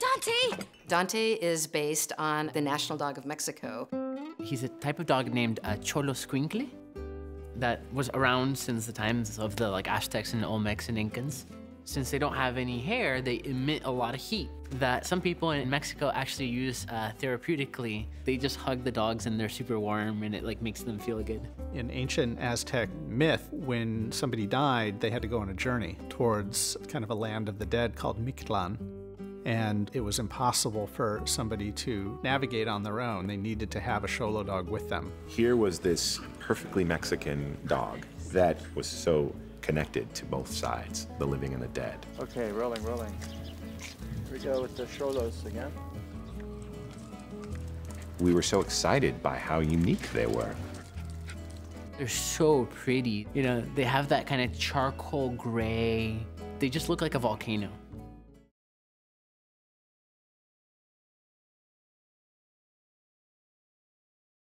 Dante! Dante is based on the national dog of Mexico. He's a type of dog named uh, Xoloscuincle that was around since the times of the like Aztecs and Olmecs and Incans. Since they don't have any hair, they emit a lot of heat that some people in Mexico actually use uh, therapeutically. They just hug the dogs and they're super warm and it like makes them feel good. In ancient Aztec myth, when somebody died, they had to go on a journey towards kind of a land of the dead called Mictlan. And it was impossible for somebody to navigate on their own. They needed to have a Xolo dog with them. Here was this perfectly Mexican dog that was so connected to both sides, the living and the dead. Okay, rolling, rolling. Here we go with the Xolos again. We were so excited by how unique they were. They're so pretty. You know, they have that kind of charcoal gray. They just look like a volcano.